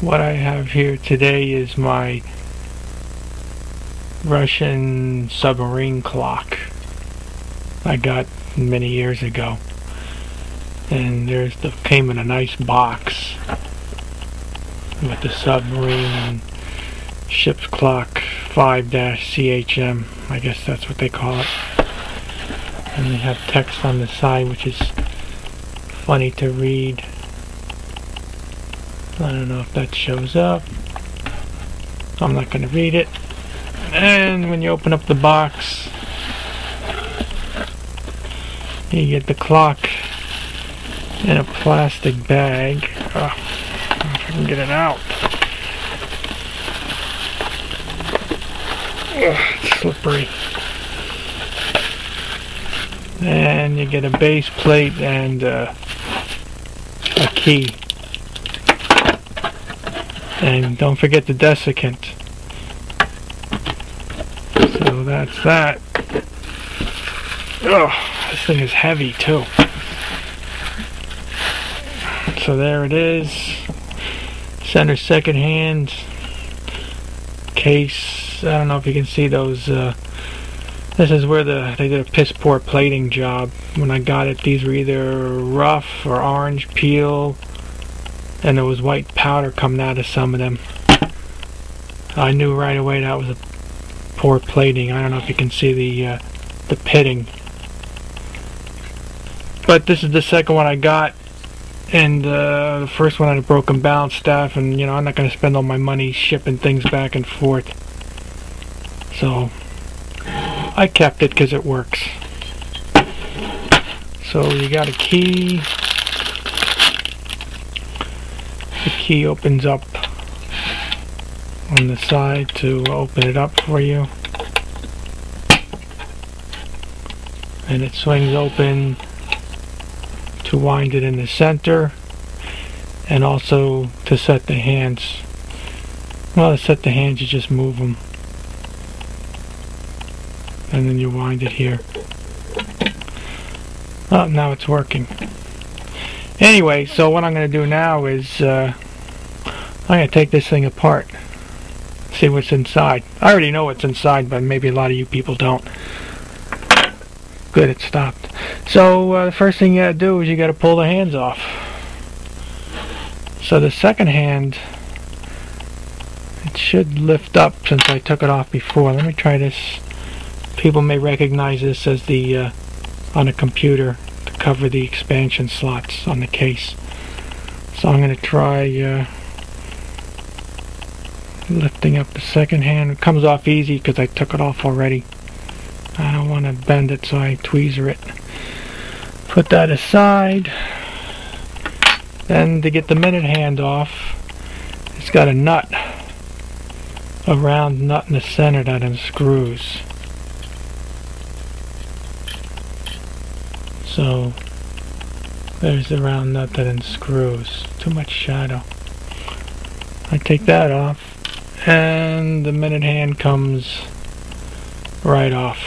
what I have here today is my Russian submarine clock I got many years ago. And there's the came in a nice box with the submarine ship's clock 5-CHM I guess that's what they call it. And they have text on the side which is funny to read I don't know if that shows up. I'm not going to read it. And when you open up the box you get the clock in a plastic bag. Oh, I can get it out. Ugh, it's slippery. And you get a base plate and uh, a key and don't forget the desiccant. So that's that. Oh this thing is heavy too. So there it is. Center second hand case. I don't know if you can see those uh, this is where the they did a piss poor plating job. When I got it these were either rough or orange peel and there was white powder coming out of some of them. I knew right away that was a poor plating. I don't know if you can see the uh, the pitting. But this is the second one I got and uh, the first one had a broken balance staff and you know I'm not going to spend all my money shipping things back and forth. So I kept it because it works. So you got a key the key opens up on the side to open it up for you. And it swings open to wind it in the center and also to set the hands. Well to set the hands you just move them and then you wind it here. Oh now it's working. Anyway so what I'm going to do now is uh, I'm going to take this thing apart see what's inside I already know what's inside but maybe a lot of you people don't good it stopped so uh, the first thing you gotta do is you gotta pull the hands off. So the second hand, it should lift up since I took it off before. Let me try this. People may recognize this as the, uh, on a computer, to cover the expansion slots on the case. So I'm going to try uh, lifting up the second hand. It comes off easy because I took it off already. I don't want to bend it so I tweezer it. Put that aside. Then to get the minute hand off it's got a nut a round nut in the center that unscrews. So there's the round nut that unscrews. Too much shadow. I take that off and the minute hand comes right off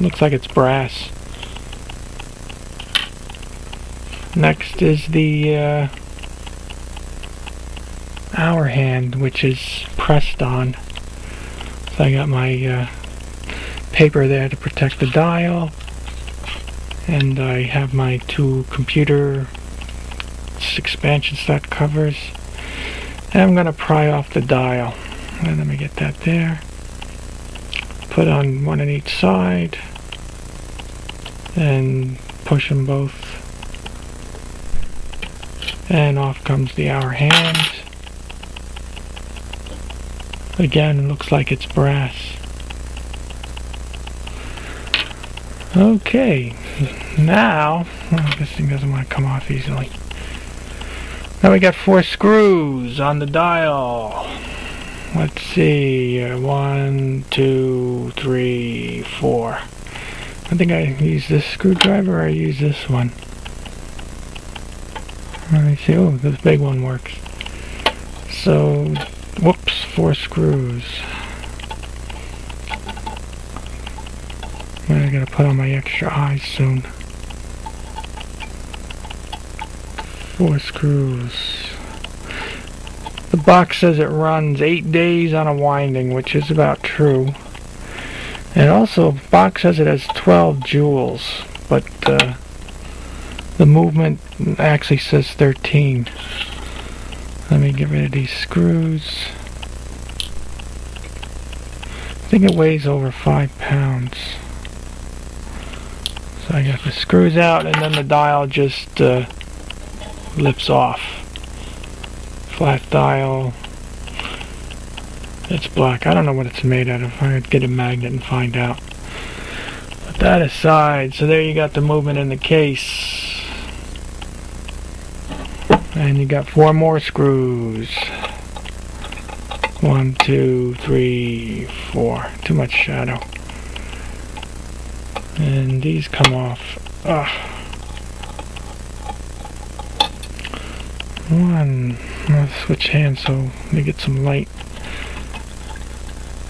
looks like it's brass Next is the uh, hour hand, which is pressed on. So I got my uh, paper there to protect the dial. And I have my two computer expansion set covers. I'm going to pry off the dial. And let me get that there. Put on one on each side. And push them both and off comes the hour hand. Again, looks like it's brass. Okay, now, this thing doesn't want to come off easily. Now we got four screws on the dial. Let's see, one, two, three, four. I think I use this screwdriver or I use this one. Let me see. Oh, this big one works. So, whoops, four screws. I gotta put on my extra eyes soon. Four screws. The box says it runs 8 days on a winding, which is about true. And also, box says it has 12 jewels, but uh, the movement actually says 13. Let me get rid of these screws. I think it weighs over 5 pounds. So I got the screws out and then the dial just uh, lifts off. Flat dial. It's black. I don't know what it's made out of. I could get a magnet and find out. Put that aside. So there you got the movement in the case. And you got four more screws. One, two, three, four. Too much shadow. And these come off. Ugh. One. Let's switch hands so we get some light.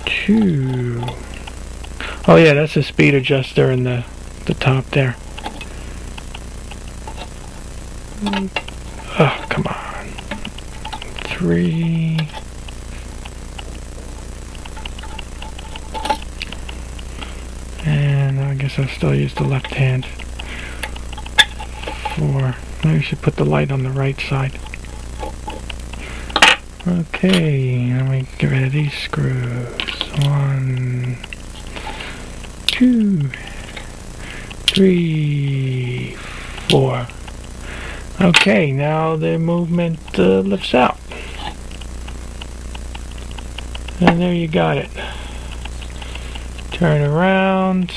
Two. Oh yeah, that's the speed adjuster in the the top there. Oh, come on. Three. And I guess I'll still use the left hand. Four. Maybe we should put the light on the right side. Okay, let me get rid of these screws. One, two, three, four. Okay, now the movement uh, lifts out. And there you got it. Turn around.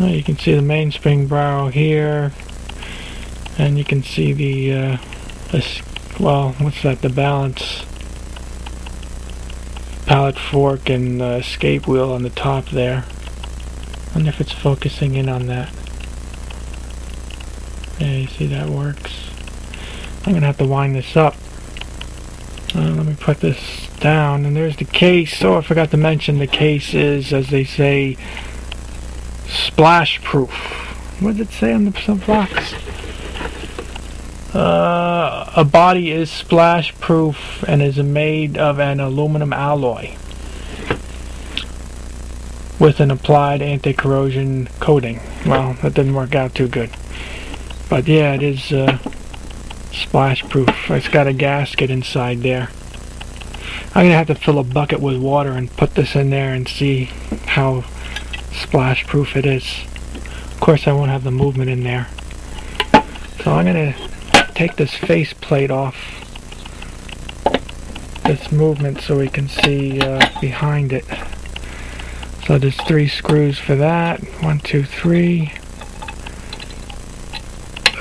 You can see the mainspring barrel here. And you can see the, uh, well, what's that, the balance pallet fork and uh, escape wheel on the top there. I wonder if it's focusing in on that. Yeah, you see that works. I'm gonna have to wind this up. Uh, let me put this down, and there's the case. Oh, I forgot to mention the case is, as they say, splash proof. What did it say on the box? Uh, a body is splash proof and is made of an aluminum alloy with an applied anti-corrosion coating. Well, that didn't work out too good. But yeah, it is uh, splash proof. It's got a gasket inside there. I'm going to have to fill a bucket with water and put this in there and see how splash proof it is. Of course I won't have the movement in there. So I'm going to take this face plate off this movement so we can see uh, behind it. So there's three screws for that. One, two, three.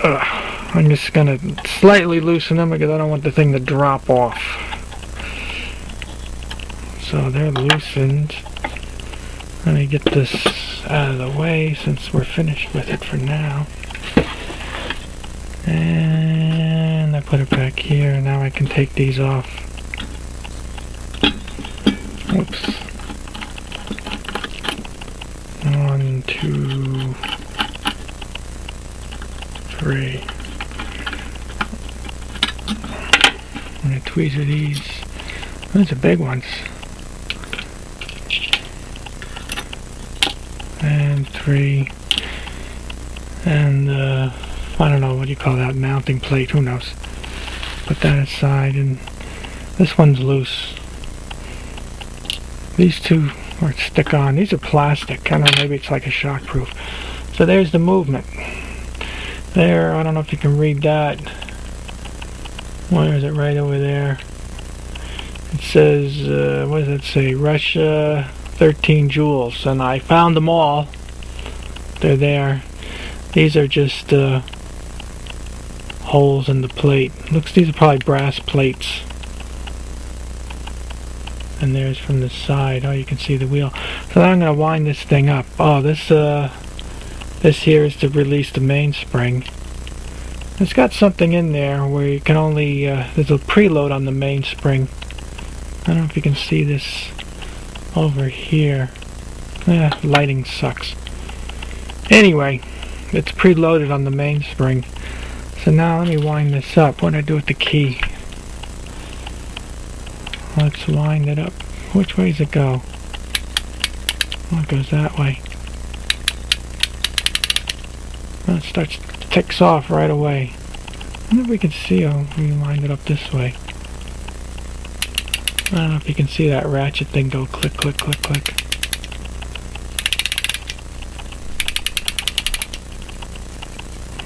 Ugh. I'm just going to slightly loosen them because I don't want the thing to drop off. So they're loosened. Let me get this out of the way since we're finished with it for now. And I put it back here. Now I can take these off. Oops. One, two, three. I'm to tweezer these. Those are big ones. And three. And uh, I don't know what you call that mounting plate, who knows. Put that aside and this one's loose. These two are stick on. These are plastic. Don't know, maybe it's like a shockproof. So there's the movement. There, I don't know if you can read that. Where is it? Right over there. It says, uh, what does it say? Russia 13 jewels. And I found them all. They're there. These are just uh, holes in the plate. Looks these are probably brass plates. And there's from the side. Oh, you can see the wheel. So I'm going to wind this thing up. Oh, this uh, this here is to release the mainspring. It's got something in there where you can only uh, there's a preload on the mainspring. I don't know if you can see this over here. Eh, lighting sucks. Anyway, it's preloaded on the mainspring. So now let me wind this up. What do I do with the key? Let's wind it up. Which way does it go? Oh, it goes that way. Oh, it starts ticks off right away. I wonder if we can see how we wind it up this way. I don't know if you can see that ratchet thing go click, click, click, click.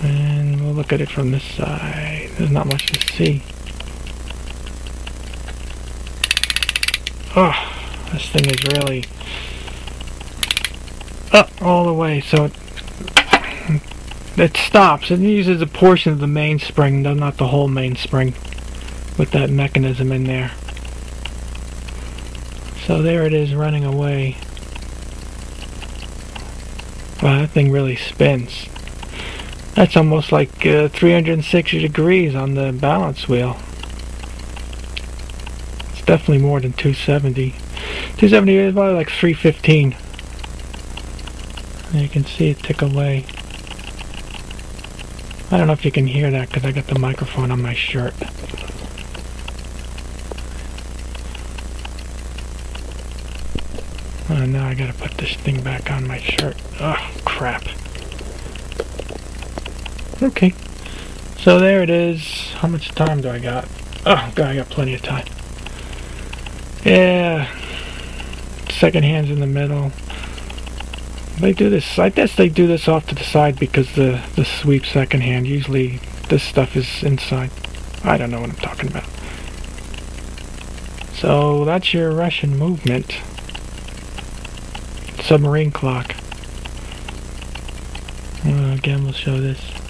And we'll look at it from this side. There's not much to see. Oh, this thing is really up all the way, so it, it stops. It uses a portion of the mainspring, though not the whole mainspring, with that mechanism in there. So there it is running away. Wow, that thing really spins. That's almost like uh, 360 degrees on the balance wheel. It's definitely more than 270. 270 is probably like 315. And you can see it tick away. I don't know if you can hear that because I got the microphone on my shirt. Oh, now I gotta put this thing back on my shirt. Oh, crap. Okay. So there it is. How much time do I got? Oh, God, I got plenty of time. Yeah. Second hand's in the middle. They do this, I guess they do this off to the side because the, the sweep second hand. Usually this stuff is inside. I don't know what I'm talking about. So that's your Russian movement. Submarine clock. Uh, again, we'll show this.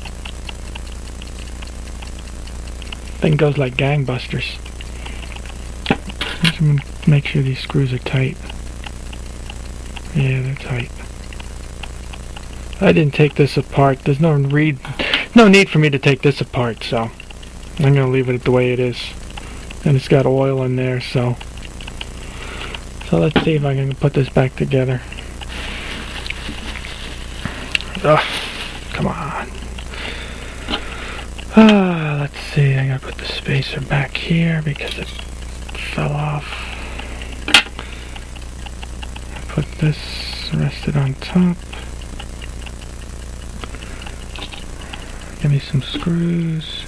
Thing goes like gangbusters. Just make sure these screws are tight. Yeah, they're tight. I didn't take this apart. There's no read, no need for me to take this apart, so I'm gonna leave it the way it is. And it's got oil in there, so so let's see if I can put this back together. Ugh, come on. Let's see. I gotta put the spacer back here because it fell off. Put this rested on top. Give me some screws.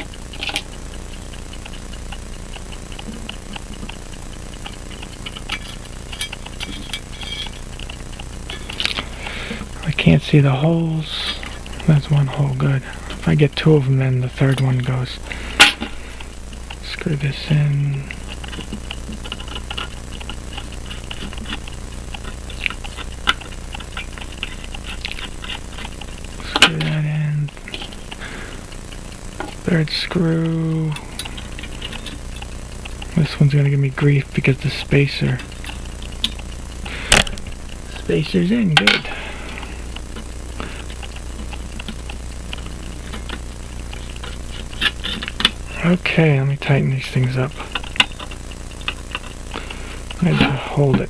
I can't see the holes. That's one hole good. I get two of them, then the third one goes. Screw this in. Screw that in. Third screw. This one's gonna give me grief because the spacer. Spacer's in, good. Okay, let me tighten these things up. I to hold it.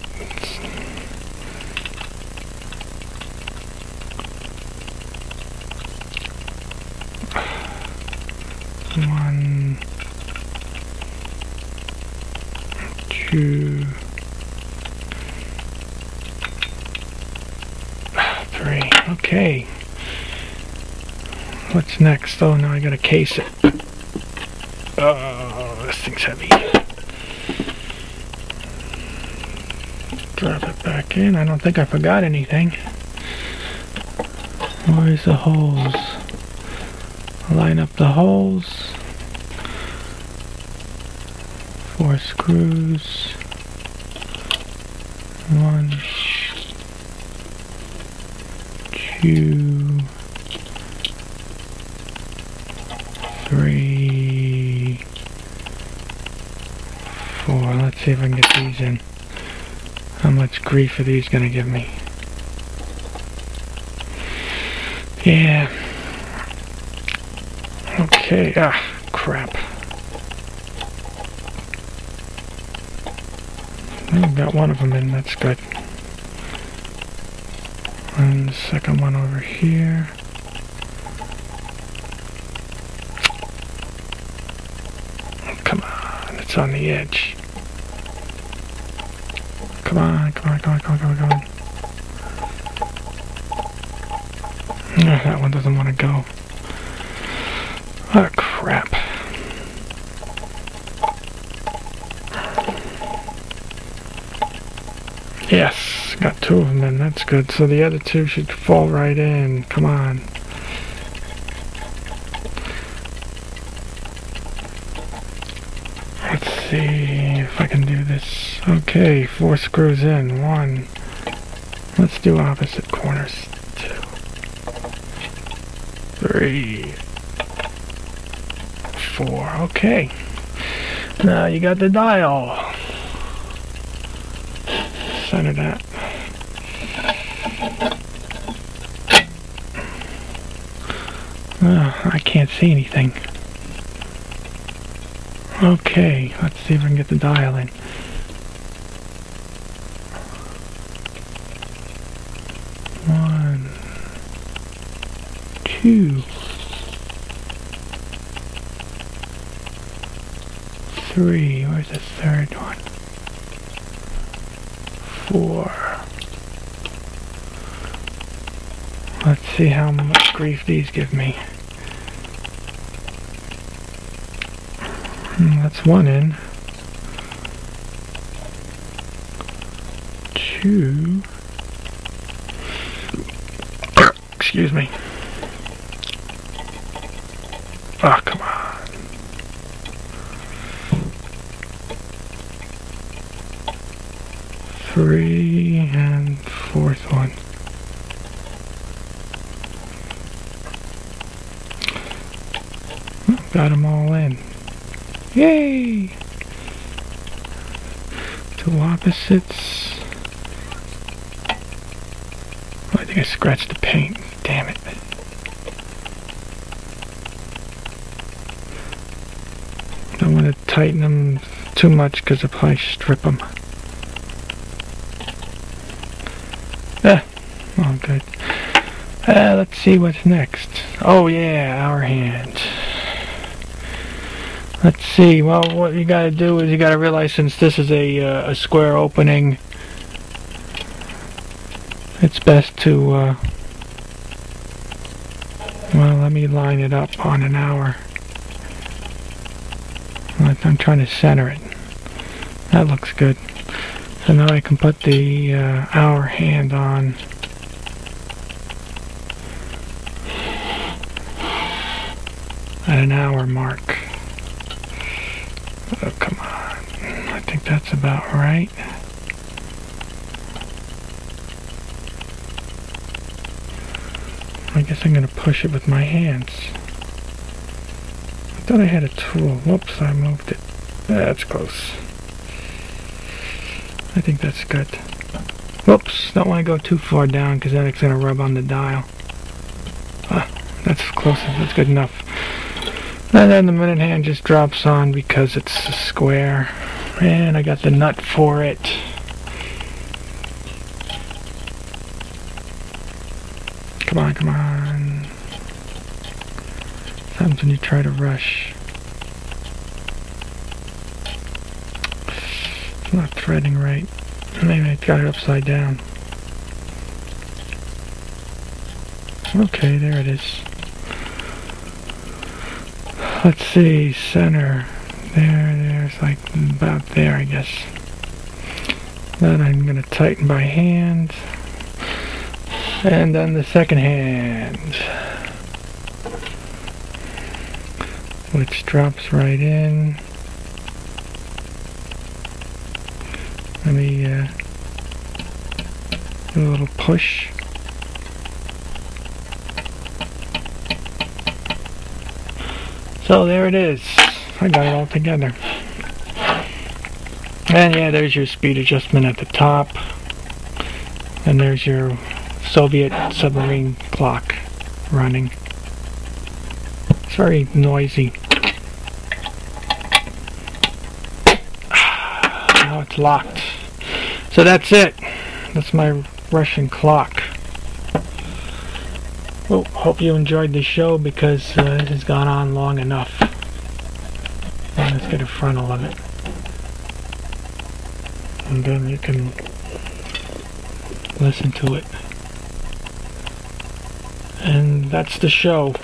One, two, three. Okay. What's next? Oh, now I gotta case it. Oh, this thing's heavy. Drop it back in. I don't think I forgot anything. Where's the holes? Line up the holes. Four screws. One, two, see if I can get these in. How much grief are these gonna give me? Yeah. Okay, ah, crap. I got one of them in, that's good. And the second one over here. Come on, it's on the edge. Come on, come on, come on, come on, come on, come on. Ah, that one doesn't want to go. Oh, crap. Yes, got two of them in. That's good. So the other two should fall right in. Come on. Let's see if I can do this. Okay, four screws in. One. Let's do opposite corners. Two. Three. Four. Okay. Now you got the dial. Center that. Uh, I can't see anything. Okay, let's see if I can get the dial in. One, two, three, where's the third one? Four. Let's see how much grief these give me. That's one in. Two. Excuse me. Oh, come on. Three and fourth one. Oh, Got them all in. Yay! Two opposites. Oh, I think I scratched the paint. Damn it. Don't want to tighten them too much because I'll probably strip them. Ah, all good. Uh, let's see what's next. Oh yeah, hour hand. Let's see. Well, what you got to do is you got to realize since this is a uh, a square opening, it's best to. Uh, well, let me line it up on an hour. I'm trying to center it. That looks good. So now I can put the uh, hour hand on. At an hour mark. Oh, come on. I think that's about right. I guess I'm going to push it with my hands. I thought I had a tool. Whoops, I moved it. That's close. I think that's good. Whoops, don't want to go too far down because then it's going to rub on the dial. Ah, that's close. That's good enough. And then the minute hand just drops on because it's a square. And I got the nut for it. Come on, come on. Sometimes when you try to rush. It's not threading right. Maybe I got it upside down. Okay, there it is. Let's see, center. There, there's like about there, I guess. Then I'm going to tighten by hand. And then the second hand. Which drops right in. Let me uh, do a little push. So there it is. I got it all together. And yeah, there's your speed adjustment at the top. And there's your Soviet submarine clock running. It's very noisy. Now it's locked. So that's it. That's my Russian clock. Well, hope you enjoyed the show because uh, it has gone on long enough. And let's get a frontal of it. and then you can listen to it. And that's the show.